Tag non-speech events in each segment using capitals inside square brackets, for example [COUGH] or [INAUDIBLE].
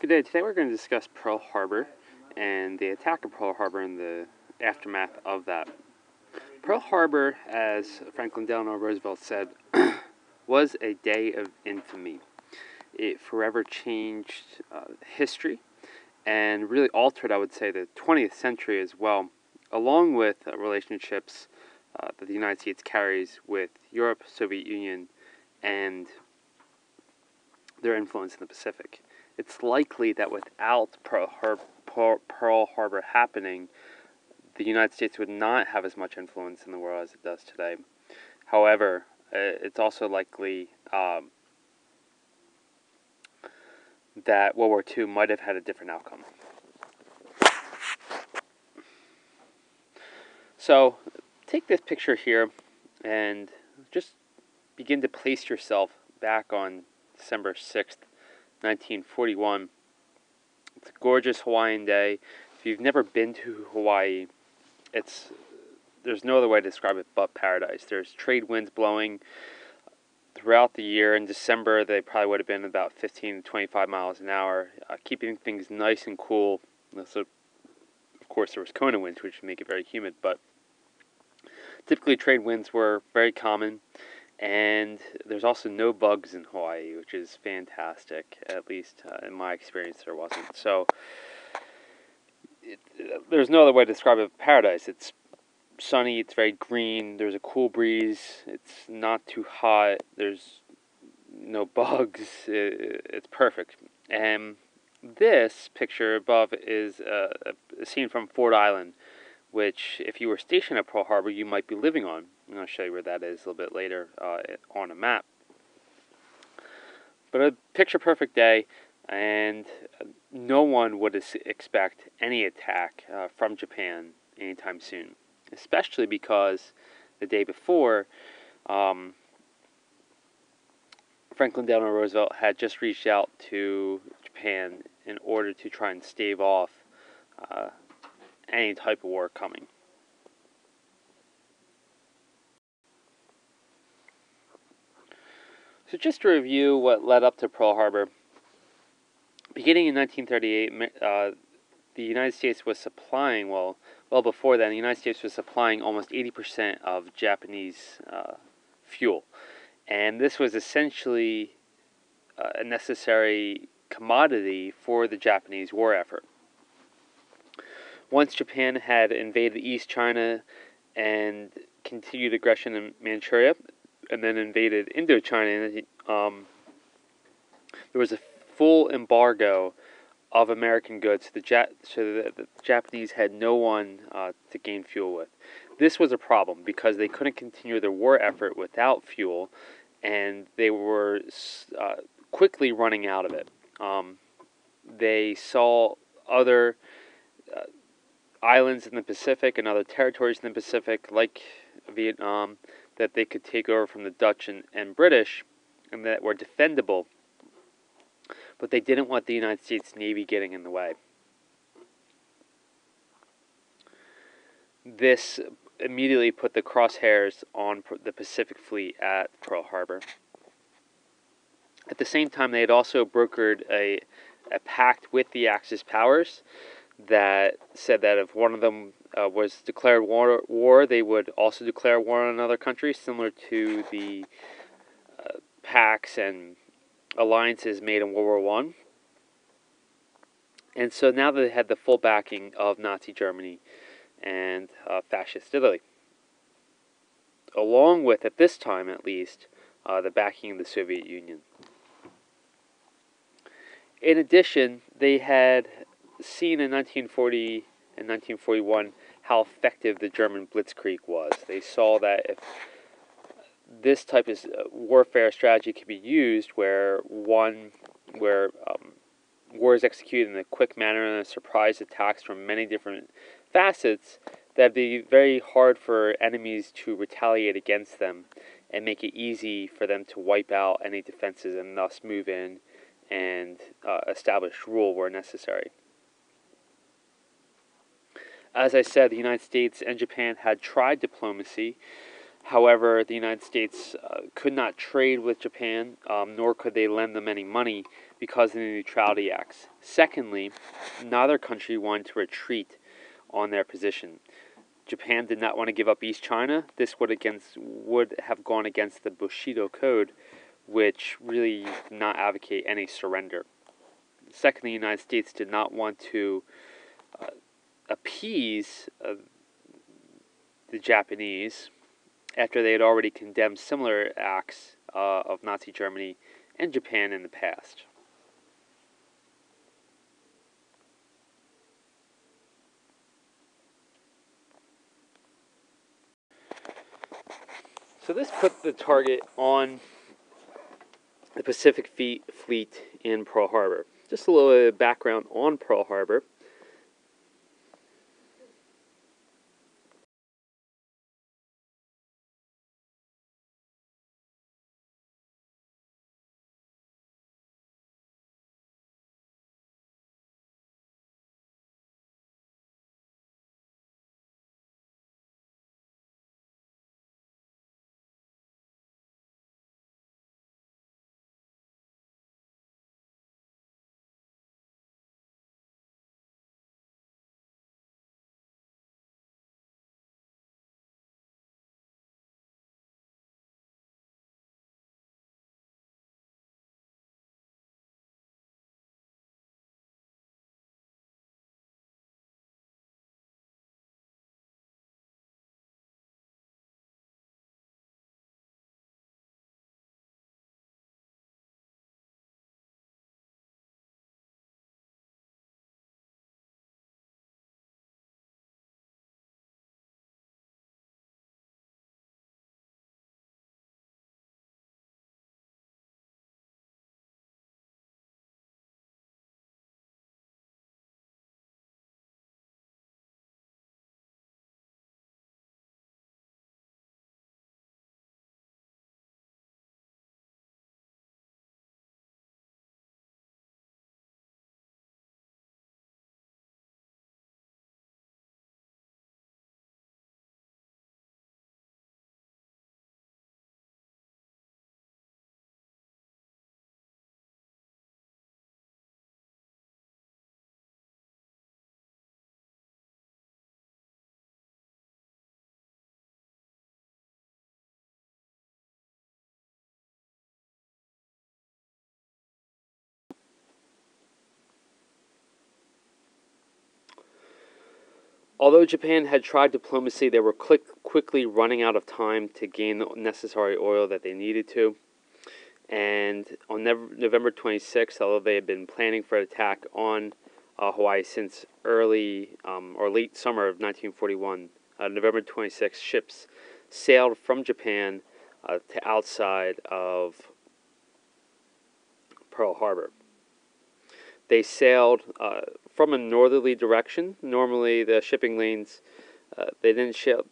Good day. Today we're going to discuss Pearl Harbor and the attack of Pearl Harbor and the aftermath of that. Pearl Harbor, as Franklin Delano Roosevelt said, [CLEARS THROAT] was a day of infamy. It forever changed uh, history and really altered, I would say, the 20th century as well, along with uh, relationships uh, that the United States carries with Europe, Soviet Union, and their influence in the Pacific it's likely that without Pearl, Har- Pearl Harbor happening, the United States would not have as much influence in the world as it does today. However, it's also likely um, that World War II might have had a different outcome. So, take this picture here and just begin to place yourself back on December 6th, 1941. It's a gorgeous Hawaiian day. If you've never been to Hawaii, it's there's no other way to describe it but paradise. There's trade winds blowing throughout the year. In December, they probably would have been about 15 to 25 miles an hour, uh, keeping things nice and cool. So, of course, there was Kona winds, which make it very humid, but typically trade winds were very common and there's also no bugs in Hawaii, which is fantastic. At least uh, in my experience, there wasn't. So it, there's no other way to describe it. Paradise. It's sunny. It's very green. There's a cool breeze. It's not too hot. There's no bugs. [LAUGHS] It, it's perfect. And this picture above is a, a scene from Ford Island which, if you were stationed at Pearl Harbor, you might be living on. And I'll show you where that is a little bit later uh, on a map. But a picture perfect day, and no one would expect any attack uh, from Japan anytime soon, especially because the day before, um, Franklin Delano Roosevelt had just reached out to Japan in order to try and stave off uh, any type of war coming. So, just to review what led up to Pearl Harbor, beginning in 1938, uh, the United States was supplying, well, well before that, the United States was supplying almost 80% of Japanese uh, fuel. And this was essentially uh, a necessary commodity for the Japanese war effort once Japan had invaded East China and continued aggression in Manchuria, and then invaded Indochina, um, there was a full embargo of American goods. The ja- so the, the Japanese had no one uh, to gain fuel with. This was a problem because they couldn't continue their war effort without fuel, and they were uh, quickly running out of it. Um, they saw other islands in the Pacific and other territories in the Pacific, like Vietnam, that they could take over from the Dutch and, and British and that were defendable. But they didn't want the United States Navy getting in the way. This immediately put the crosshairs on the Pacific Fleet at Pearl Harbor. At the same time, they had also brokered a, a pact with the Axis powers that said that if one of them uh, was declared war, war, they would also declare war on another country, similar to the uh, pacts and alliances made in World War One. And so now they had the full backing of Nazi Germany and uh, fascist Italy, along with, at this time at least, uh, the backing of the Soviet Union. In addition, they had seen in 1940 and 1941 how effective the German blitzkrieg was. They saw that if this type of uh, warfare strategy could be used, where one, where um, war is executed in a quick manner and a surprise attacks from many different facets, that'd be very hard for enemies to retaliate against them and make it easy for them to wipe out any defenses and thus move in and uh, establish rule where necessary. As I said, the United States and Japan had tried diplomacy. However, the United States uh, could not trade with Japan, um, nor could they lend them any money because of the Neutrality Acts. Secondly, neither country wanted to retreat on their position. Japan did not want to give up East China. This would against would have gone against the Bushido Code, which really did not advocate any surrender. Secondly, the United States did not want to appease uh, the Japanese after they had already condemned similar acts uh, of Nazi Germany and Japan in the past. So this put the target on the Pacific Fleet in Pearl Harbor. Just a little background on Pearl Harbor. Although Japan had tried diplomacy, they were quick, quickly running out of time to gain the necessary oil that they needed to. And on November 26th, although they had been planning for an attack on uh, Hawaii since early um, or late summer of 1941, uh, November 26th, ships sailed from Japan uh, to outside of Pearl Harbor. They sailed uh, from a northerly direction. Normally, the shipping lanes uh, they didn't ship,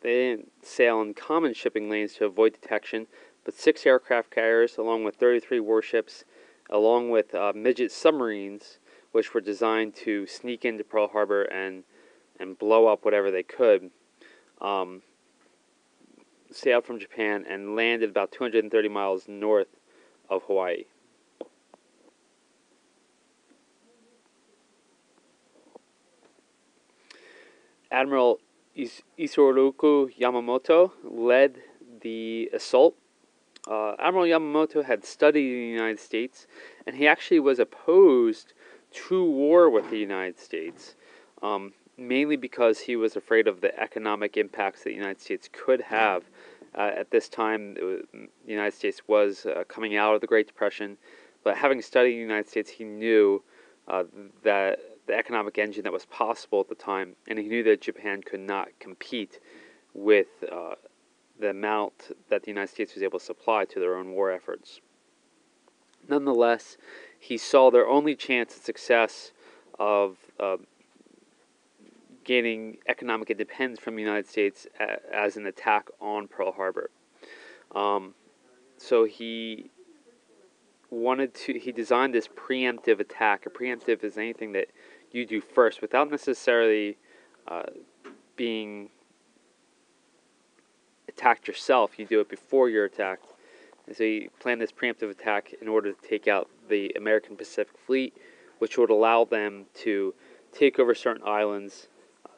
they didn't sail in common shipping lanes to avoid detection. But six aircraft carriers, along with 33 warships, along with uh, midget submarines, which were designed to sneak into Pearl Harbor and and blow up whatever they could, um, sailed from Japan and landed about 230 miles north of Hawaii. Admiral Is- Isoroku Yamamoto led the assault. Uh, Admiral Yamamoto had studied in the United States, and he actually was opposed to war with the United States, um, mainly because he was afraid of the economic impacts that the United States could have. Uh, at this time, was, the United States was uh, coming out of the Great Depression, but having studied the United States, he knew uh, that the economic engine that was possible at the time, and he knew that Japan could not compete with uh, the amount that the United States was able to supply to their own war efforts. Nonetheless, he saw their only chance at success of uh, gaining economic independence from the United States as an attack on Pearl Harbor. Um, so he wanted to he designed this preemptive attack. A preemptive is anything that you do first without necessarily uh, being attacked yourself, you do it before you're attacked. And so you plan this preemptive attack in order to take out the American Pacific Fleet, which would allow them to take over certain islands,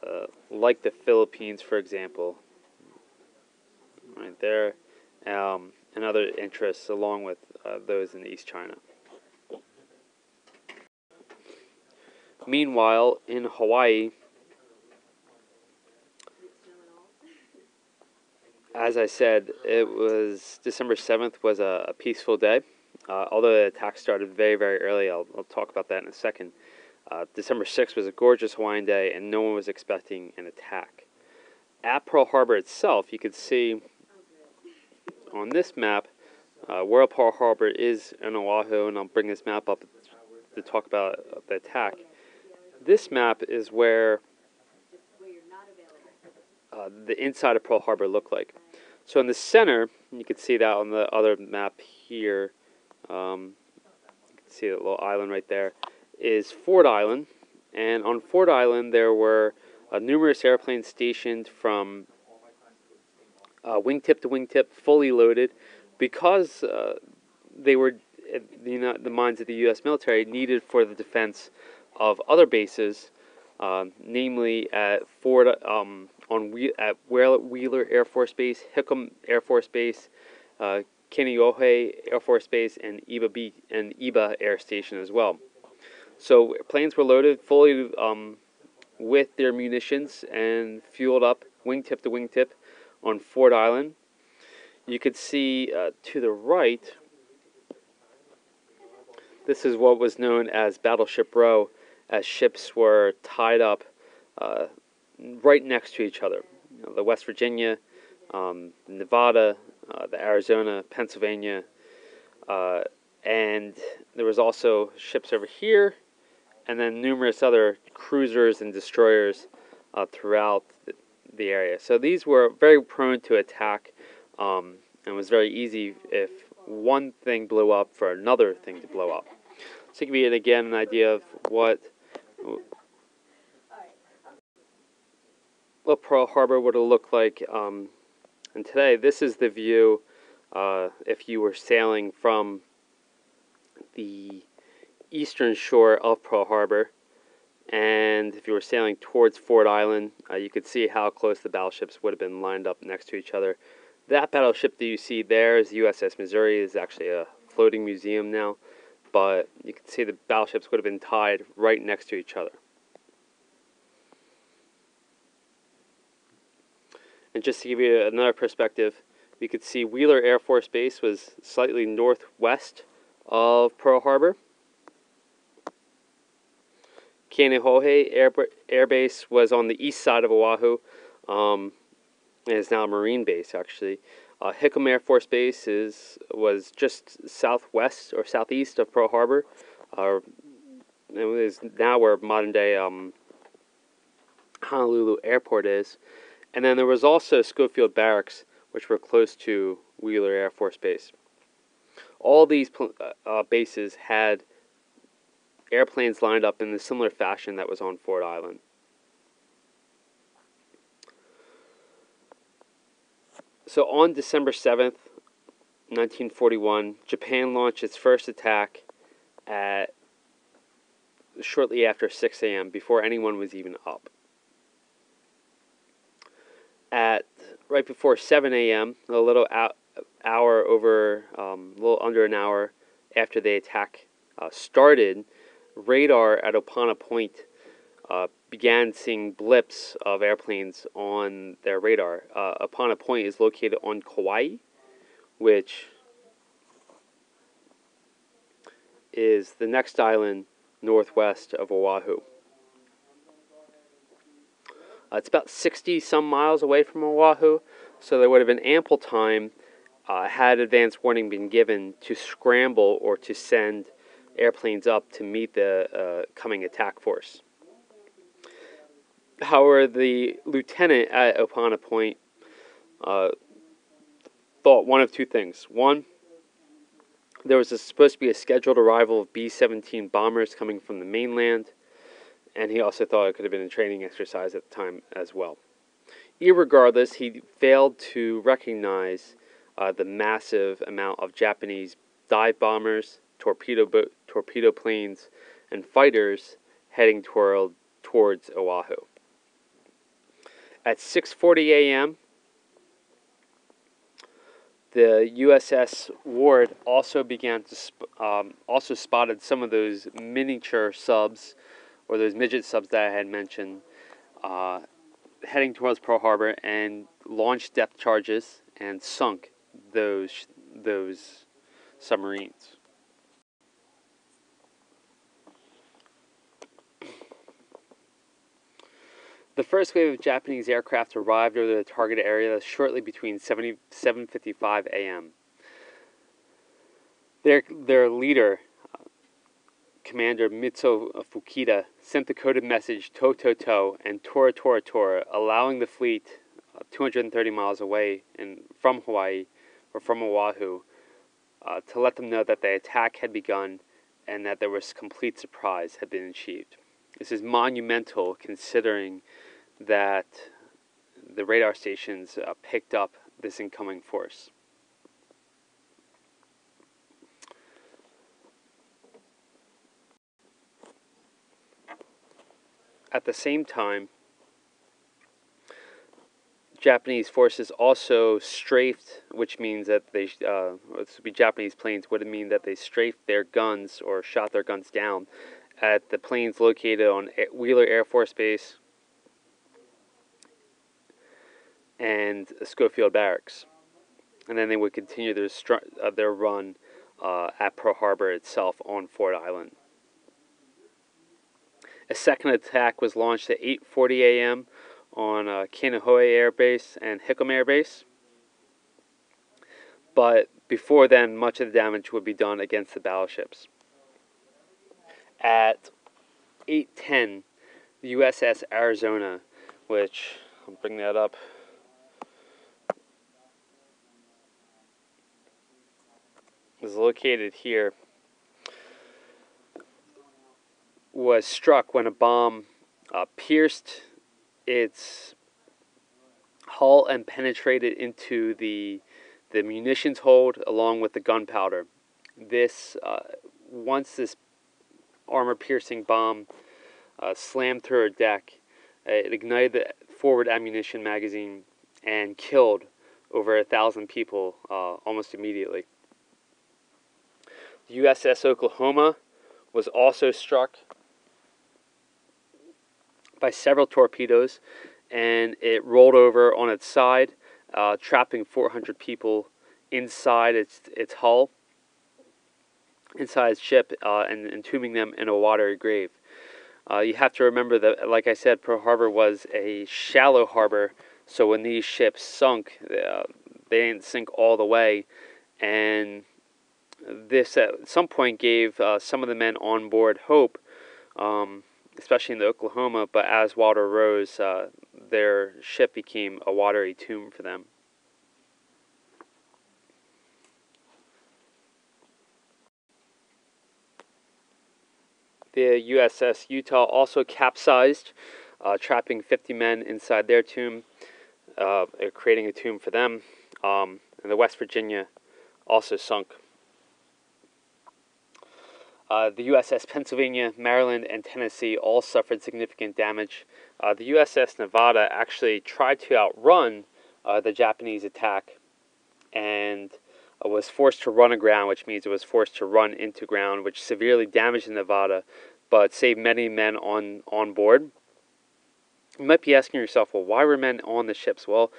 uh, like the Philippines, for example, right there, um, and other interests along with uh, those in East China. Meanwhile, in Hawaii, as I said, it was December 7th was a, a peaceful day. Uh, although the attack started very, very early, I'll, I'll talk about that in a second. Uh, December 6th was a gorgeous Hawaiian day, and no one was expecting an attack. At Pearl Harbor itself, you could see on this map uh, where Pearl Harbor is in Oahu, and I'll bring this map up to talk about the attack. This map is where uh, the inside of Pearl Harbor looked like. So in the center, you can see that on the other map here. Um, you can see that little island right there is Ford Island, and on Ford Island there were uh, numerous airplanes stationed from uh, wingtip to wingtip, fully loaded, because uh, they were you know, the minds of the U.S. military needed for the defense of other bases, uh, namely at Ford um, on at Wheeler Air Force Base, Hickam Air Force Base, uh, Kaneohe Air Force Base, and Ewa B and Ewa Air Station as well. So planes were loaded fully um, with their munitions and fueled up wingtip to wingtip on Ford Island. You could see uh, to the right, this is what was known as Battleship Row, as ships were tied up uh, right next to each other. You know, the West Virginia, um, Nevada, uh, the Arizona, Pennsylvania, uh, and there was also ships over here, and then numerous other cruisers and destroyers uh, throughout the, area. So these were very prone to attack, um, and was very easy if one thing blew up for another thing to blow up. So give you again an idea of what what Pearl Harbor would have looked like. Um, and today, this is the view uh, if you were sailing from the eastern shore of Pearl Harbor. And if you were sailing towards Ford Island, uh, you could see how close the battleships would have been lined up next to each other. That battleship that you see there is the USS Missouri. is actually a floating museum now, but you can see the battleships would have been tied right next to each other. And just to give you another perspective, you could see Wheeler Air Force Base was slightly northwest of Pearl Harbor. Kaneohe Air, Air Base was on the east side of Oahu. Um, and is now a Marine base, actually. Uh, Hickam Air Force Base is was just southwest or southeast of Pearl Harbor. Uh, it is now where modern day um, Honolulu Airport is. And then there was also Schofield Barracks, which were close to Wheeler Air Force Base. All these uh, uh, bases had airplanes lined up in the similar fashion that was on Ford Island. So on December 7th, 1941, Japan launched its first attack at shortly after 6 a.m., before anyone was even up at right before 7 a.m., a little hour over, um, a little under an hour after the attack uh, started, radar at Opana Point uh, began seeing blips of airplanes on their radar. Uh, a Point is located on Kauai, which is the next island northwest of Oahu. Uh, it's about 60 some miles away from Oahu, so there would have been ample time uh, had advance warning been given to scramble or to send airplanes up to meet the uh, coming attack force. However, the lieutenant at Opana Point uh, thought one of two things. One, there was a, supposed to be a scheduled arrival of B 17 bombers coming from the mainland and he also thought it could have been a training exercise at the time as well. Irregardless, he failed to recognize uh, the massive amount of Japanese dive bombers, torpedo bo- torpedo planes, and fighters heading toward towards Oahu. At 6:40 a.m., the USS Ward also began to sp- um, also spotted some of those miniature subs or those midget subs that I had mentioned uh, heading towards Pearl Harbor and launched depth charges and sunk those those submarines. The first wave of Japanese aircraft arrived over the target area shortly between 7:55 a.m. Their their leader, Commander Mitsuo Fuchida, sent the coded message "To to to" and "Tora Tora Tora," allowing the fleet uh, 230 miles away in, from Hawaii or from Oahu uh, to let them know that the attack had begun and that there was complete surprise had been achieved. This is monumental considering that the radar stations uh, picked up this incoming force. At the same time, Japanese forces also strafed, which means that they, uh, this would be Japanese planes, would mean that they strafed their guns or shot their guns down at the planes located on Wheeler Air Force Base and Schofield Barracks. And then they would continue their, uh, their run uh, at Pearl Harbor itself on Ford Island. A second attack was launched at 8:40 a.m on uh, Kaneohe Air Base and Hickam Air Base. But before then, much of the damage would be done against the battleships. At 8:10, the USS Arizona, which I'll bring that up. is located here was struck when a bomb uh, pierced its hull and penetrated into the the munitions hold along with the gunpowder. This uh, once this armor piercing bomb uh, slammed through her deck, uh, it ignited the forward ammunition magazine and killed over a thousand people uh, almost immediately. The USS Oklahoma was also struck by several torpedoes and it rolled over on its side, uh, trapping 400 people inside its, its hull, inside ship, uh, and entombing them in a watery grave. Uh, you have to remember that, like I said, Pearl Harbor was a shallow harbor, so when these ships sunk, uh, they didn't sink all the way, and this at some point gave uh, some of the men on board hope. Um, especially in the Oklahoma, but as water rose, uh, their ship became a watery tomb for them. The USS Utah also capsized, uh, trapping 50 men inside their tomb, uh, creating a tomb for them. Um, and the West Virginia also sunk. Uh, the USS Pennsylvania, Maryland, and Tennessee all suffered significant damage. Uh, the USS Nevada actually tried to outrun uh, the Japanese attack and was forced to run aground, which means it was forced to run into ground, which severely damaged the Nevada, but saved many men on, on board. You might be asking yourself, well, why were men on the ships? Well,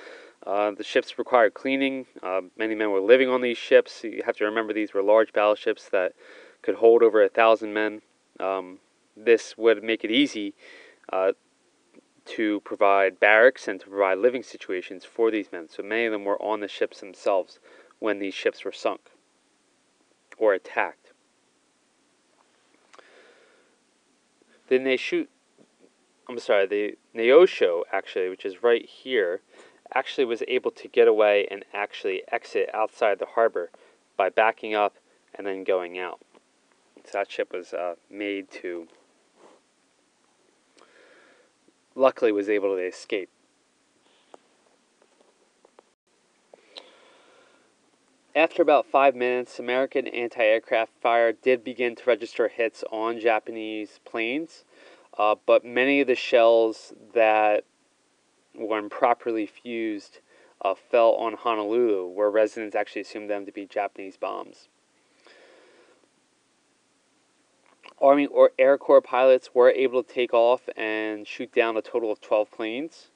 uh, the ships required cleaning. Uh, many men were living on these ships. You have to remember these were large battleships that could hold over a thousand men. Um, this would make it easy uh, to provide barracks and to provide living situations for these men. So many of them were on the ships themselves when these ships were sunk or attacked. Then they shoot. I'm sorry, the Neosho, actually, which is right here, actually was able to get away and actually exit outside the harbor by backing up and then going out. So that ship was uh, made to, luckily, was able to escape. After about five minutes, American anti aircraft fire did begin to register hits on Japanese planes, uh, but many of the shells that were improperly fused uh, fell on Honolulu, where residents actually assumed them to be Japanese bombs. Army or Air Corps pilots were able to take off and shoot down a total of 12 planes.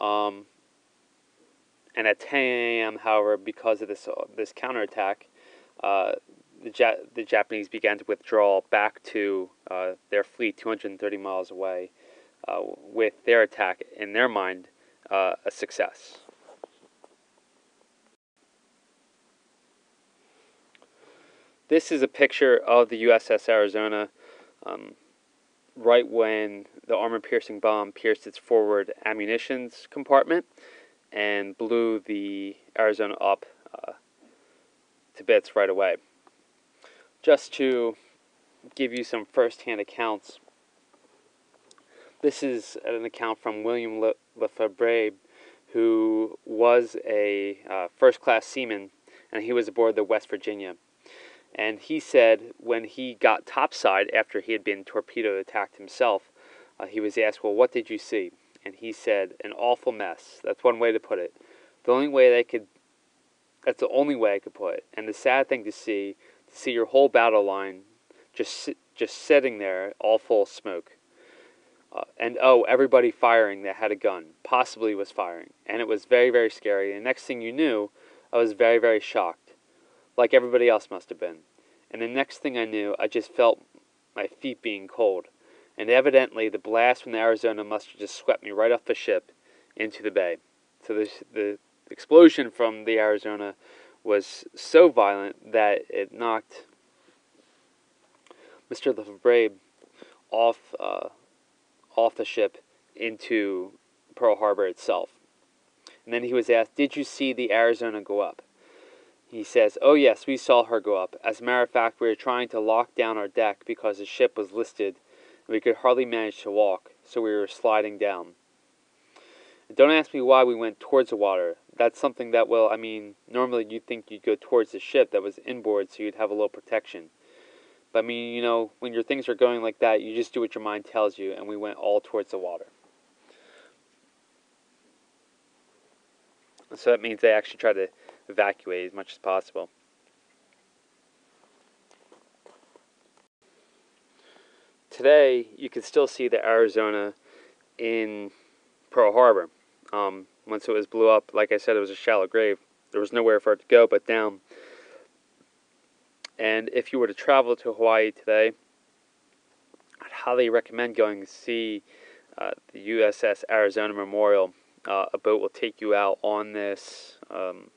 Um, and at 10 a.m., however, because of this uh, this counterattack, uh, the, ja- the Japanese began to withdraw back to uh, their fleet 230 miles away, uh, with their attack, in their mind, uh, a success. This is a picture of the USS Arizona um, right when the armor piercing bomb pierced its forward ammunitions compartment and blew the Arizona up uh, to bits right away. Just to give you some first hand accounts, this is an account from William Le- Lefebvre, who was a uh, first class seaman and he was aboard the West Virginia. And he said when he got topside after he had been torpedo attacked himself, uh, he was asked, Well, what did you see? And he said, An awful mess. That's one way to put it. The only way they could, that's the only way I could put it. And the sad thing to see, to see your whole battle line just, just sitting there, all full of smoke. Uh, and oh, everybody firing that had a gun, possibly was firing. And it was very, very scary. And next thing you knew, I was very, very shocked like everybody else must have been. And the next thing I knew, I just felt my feet being cold. And evidently, the blast from the Arizona must have just swept me right off the ship into the bay. So the, the explosion from the Arizona was so violent that it knocked Mr. Lefebvre off, uh, off the ship into Pearl Harbor itself. And then he was asked, Did you see the Arizona go up? He says, Oh, yes, we saw her go up. As a matter of fact, we were trying to lock down our deck because the ship was listed we could hardly manage to walk, so we were sliding down. Don't ask me why we went towards the water. That's something that, well, I mean, normally you'd think you'd go towards the ship that was inboard so you'd have a little protection. But I mean, you know, when your things are going like that, you just do what your mind tells you, and we went all towards the water. So that means they actually tried to evacuate as much as possible. Today, you can still see the Arizona in Pearl Harbor. Um, once it was blew up, like I said, it was a shallow grave. There was nowhere for it to go but down. And if you were to travel to Hawaii today, I'd highly recommend going to see uh, the USS Arizona Memorial. Uh, a boat will take you out on this um,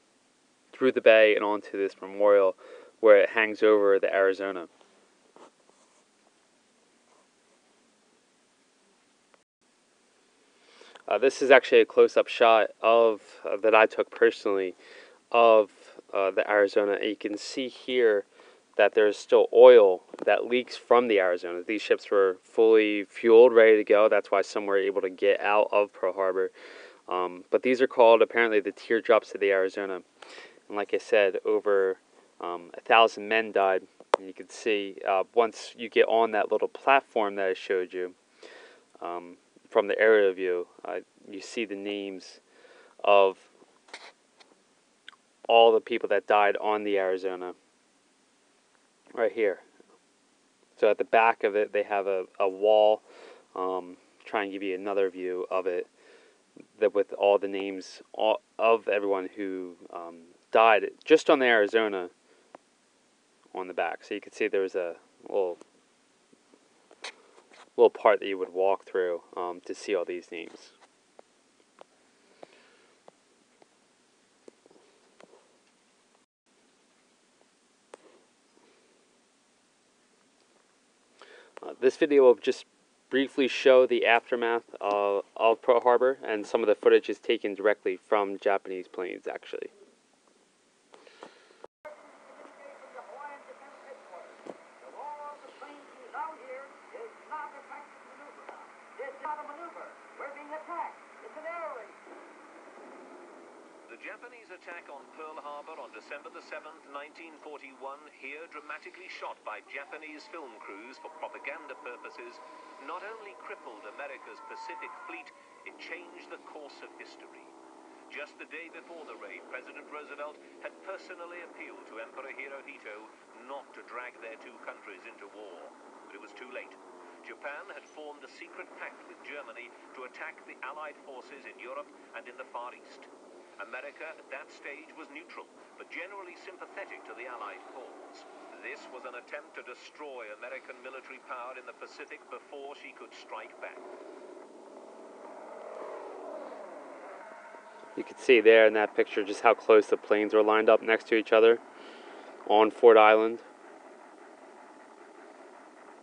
through the bay and onto this memorial where it hangs over the Arizona. Uh, this is actually a close-up shot of uh, that I took personally of uh, the Arizona, and you can see here that there's still oil that leaks from the Arizona. These ships were fully fueled, ready to go. That's why some were able to get out of Pearl Harbor. Um, but these are called apparently the teardrops of the Arizona. And like I said, over um, a thousand men died. And you can see uh, once you get on that little platform that I showed you um, from the aerial view, you see the names of all the people that died on the Arizona right here. So at the back of it, they have a, a wall. Um, try and give you another view of it that with all the names of everyone who um, died just on the Arizona on the back. So you can see there was a little little part that you would walk through um, to see all these names. Uh, this video will just briefly show the aftermath of, of Pearl Harbor, and some of the footage is taken directly from Japanese planes, actually. Japanese attack on Pearl Harbor on December the 7th, 1941, here dramatically shot by Japanese film crews for propaganda purposes, not only crippled America's Pacific fleet, it changed the course of history. Just the day before the raid, President Roosevelt had personally appealed to Emperor Hirohito not to drag their two countries into war. But it was too late. Japan had formed a secret pact with Germany to attack the Allied forces in Europe and in the Far East. America at that stage was neutral, but generally sympathetic to the Allied cause. This was an attempt to destroy American military power in the Pacific before she could strike back. You can see there in that picture just how close the planes were lined up next to each other on Ford Island.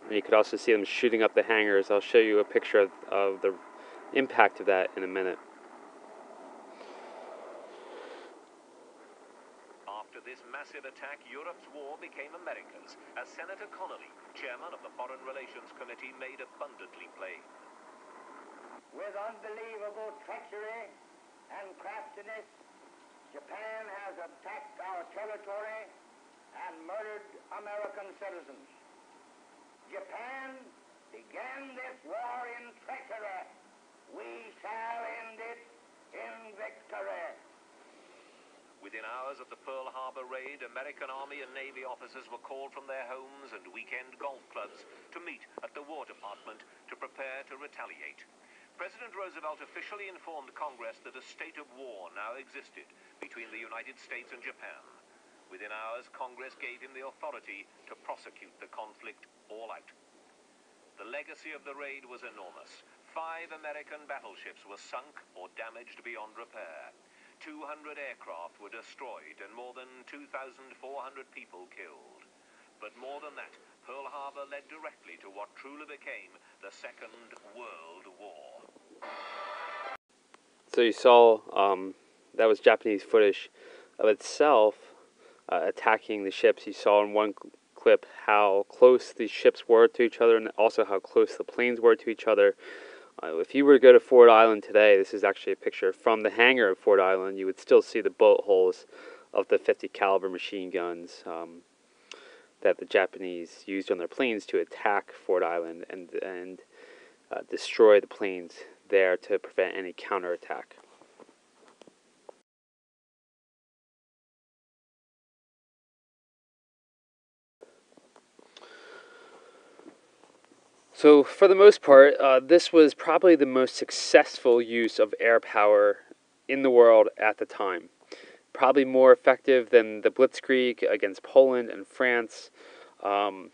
And you could also see them shooting up the hangars. I'll show you a picture of, of the impact of that in a minute. Massive attack, Europe's war became America's, as Senator Connally, chairman of the Foreign Relations Committee, made abundantly plain. With unbelievable treachery and craftiness, Japan has attacked our territory and murdered American citizens. Japan began this war in treachery. We shall end it in victory. Within hours of the Pearl Harbor raid, American Army and Navy officers were called from their homes and weekend golf clubs to meet at the War Department to prepare to retaliate. President Roosevelt officially informed Congress that a state of war now existed between the United States and Japan. Within hours, Congress gave him the authority to prosecute the conflict all out. The legacy of the raid was enormous. Five American battleships were sunk or damaged beyond repair. 200 aircraft were destroyed and more than 2,400 people killed. But more than that, Pearl Harbor led directly to what truly became the Second World War. So you saw um, that was Japanese footage of itself uh, attacking the ships. You saw in one clip how close the ships were to each other and also how close the planes were to each other. Uh, if you were to go to Ford Island today, this is actually a picture from the hangar of Ford Island. You would still see the bullet holes of the 50 caliber machine guns um, that the Japanese used on their planes to attack Ford Island and and uh, destroy the planes there to prevent any counterattack. So, for the most part, uh, this was probably the most successful use of air power in the world at the time. Probably more effective than the Blitzkrieg against Poland and France. Um,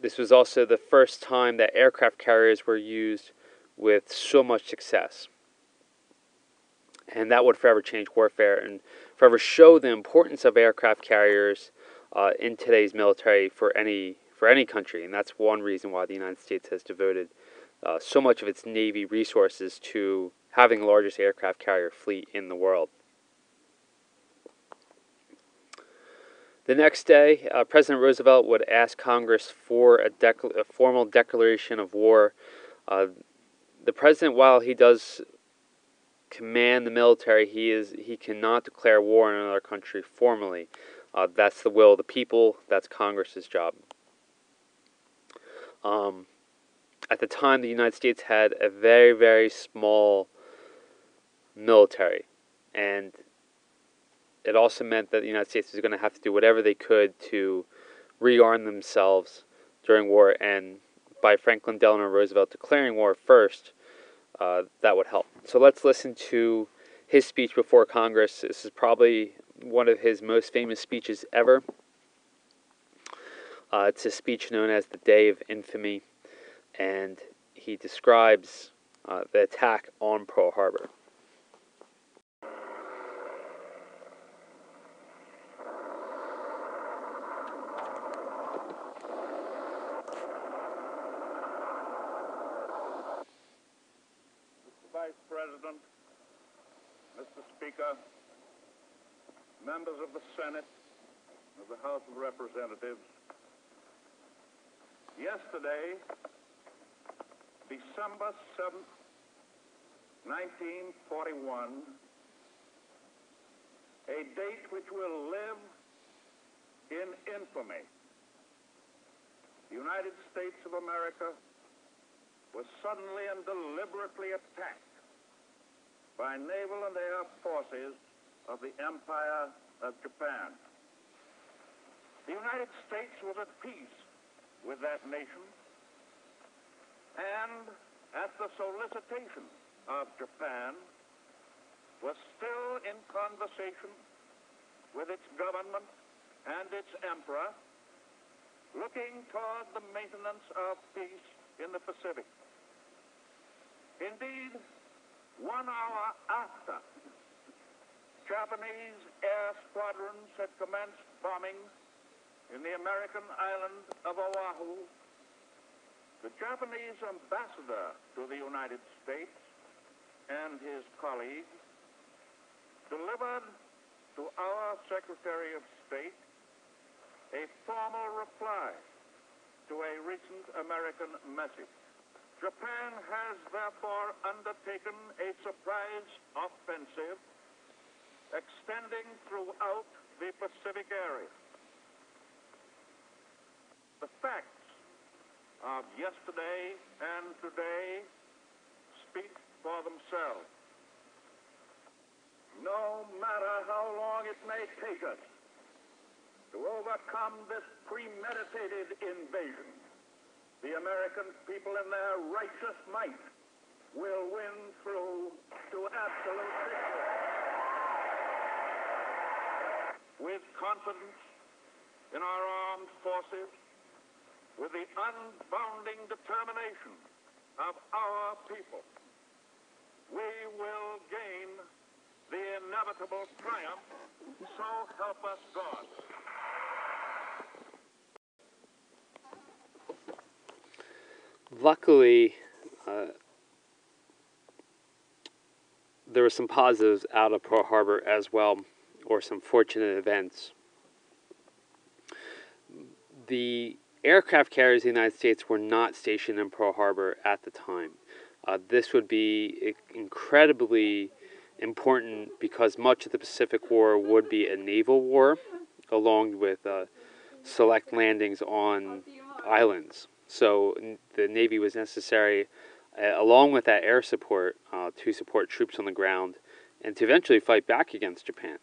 this was also the first time that aircraft carriers were used with so much success. And that would forever change warfare and forever show the importance of aircraft carriers uh, in today's military for any for any country, and that's one reason why the United States has devoted uh, so much of its Navy resources to having the largest aircraft carrier fleet in the world. The next day, uh, President Roosevelt would ask Congress for a, a formal declaration of war. Uh, the president, while he does command the military, he is he cannot declare war on another country formally. Uh, that's the will of the people. That's Congress's job. Um, at the time, the United States had a very, very small military, and it also meant that the United States was going to have to do whatever they could to rearm themselves during war. And by Franklin Delano Roosevelt declaring war first, uh, that would help. So let's listen to his speech before Congress. This is probably one of his most famous speeches ever. Uh, it's a speech known as the Day of Infamy, and he describes uh, the attack on Pearl Harbor. Mr. Vice President, Mr. Speaker, members of the Senate, of the House of Representatives, yesterday, December 7th, 1941, a date which will live in infamy. The United States of America was suddenly and deliberately attacked by naval and air forces of the Empire of Japan. The United States was at peace with that nation, and at the solicitation of Japan, was still in conversation with its government and its emperor, looking toward the maintenance of peace in the Pacific. Indeed, one hour after Japanese air squadrons had commenced bombing in the American island of Oahu, the Japanese ambassador to the United States and his colleagues delivered to our Secretary of State a formal reply to a recent American message. Japan has therefore undertaken a surprise offensive extending throughout the Pacific area. The facts of yesterday and today speak for themselves. No matter how long it may take us to overcome this premeditated invasion, the American people in their righteous might will win through to absolute victory. With confidence in our armed forces, with the unbounding determination of our people, we will gain the inevitable triumph. So help us God. Luckily, uh, there were some positives out of Pearl Harbor as well, or some fortunate events. The aircraft carriers of the United States were not stationed in Pearl Harbor at the time. Uh, this would be incredibly important because much of the Pacific War would be a naval war, along with uh, select landings on islands. So the Navy was necessary, uh, along with that air support, uh, to support troops on the ground and to eventually fight back against Japan.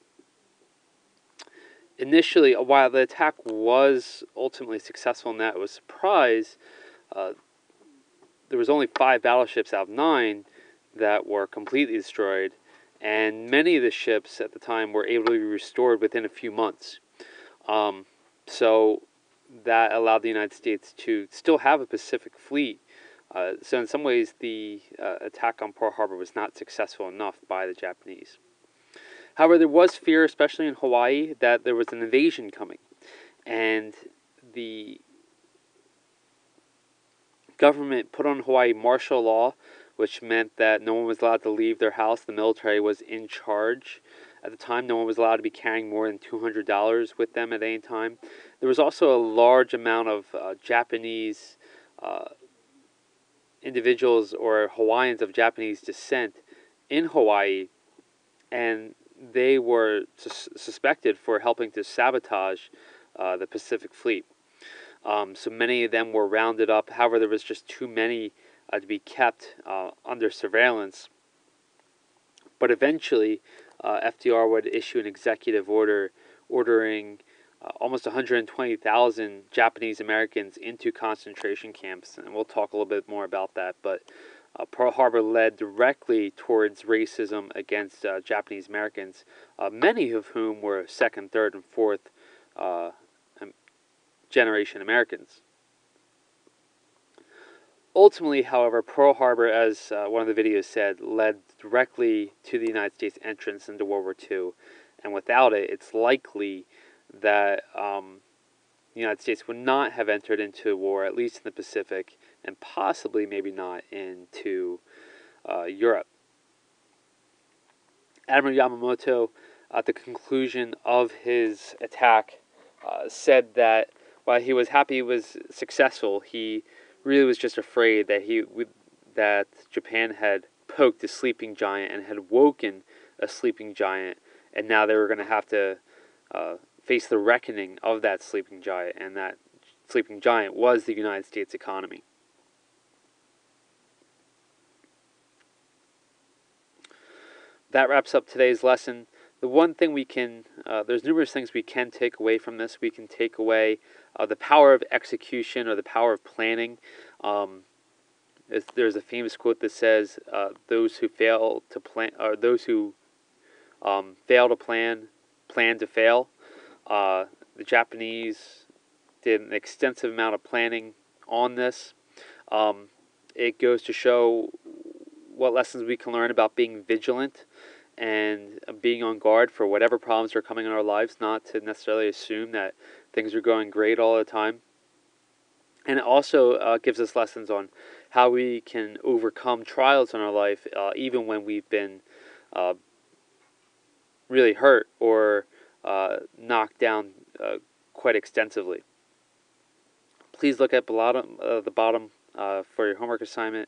Initially, while the attack was ultimately successful and that was surprise, uh, there was only five battleships out of nine that were completely destroyed, and many of the ships at the time were able to be restored within a few months. Um, so that allowed the United States to still have a Pacific fleet. Uh, so in some ways, the uh, attack on Pearl Harbor was not successful enough by the Japanese. However, there was fear, especially in Hawaii, that there was an invasion coming, and the government put on Hawaii martial law, which meant that no one was allowed to leave their house. The military was in charge. At the time, no one was allowed to be carrying more than $200 with them at any time. There was also a large amount of uh, Japanese uh, individuals or Hawaiians of Japanese descent in Hawaii, and they were sus- suspected for helping to sabotage uh, the Pacific Fleet. Um, so many of them were rounded up. However, there was just too many uh, to be kept uh, under surveillance. But eventually, uh, FDR would issue an executive order ordering uh, almost 120,000 Japanese Americans into concentration camps, and we'll talk a little bit more about that. But uh, Pearl Harbor led directly towards racism against uh, Japanese Americans, uh, many of whom were second, third, and fourth uh, generation Americans. Ultimately, however, Pearl Harbor, as uh, one of the videos said, led directly to the United States entrance into World War II, and without it, it's likely that um, the United States would not have entered into war, at least in the Pacific, and possibly maybe not into uh, Europe. Admiral Yamamoto, at the conclusion of his attack, uh, said that while he was happy he was successful, he really was just afraid that he would, that Japan had poked a sleeping giant and had woken a sleeping giant and now they were going to have to uh, face the reckoning of that sleeping giant, and that sleeping giant was the United States economy. That wraps up today's lesson. The one thing we can, uh, there's numerous things we can take away from this. We can take away uh, the power of execution or the power of planning. Um, there's a famous quote that says, uh, "Those who fail to plan, or those who um, fail to plan, plan to fail." Uh, the Japanese did an extensive amount of planning on this. Um, it goes to show what lessons we can learn about being vigilant and being on guard for whatever problems are coming in our lives, not to necessarily assume that things are going great all the time. And it also uh, gives us lessons on how we can overcome trials in our life, uh, even when we've been uh, really hurt or uh, knocked down uh, quite extensively. Please look at bottom, uh, the bottom for your homework assignment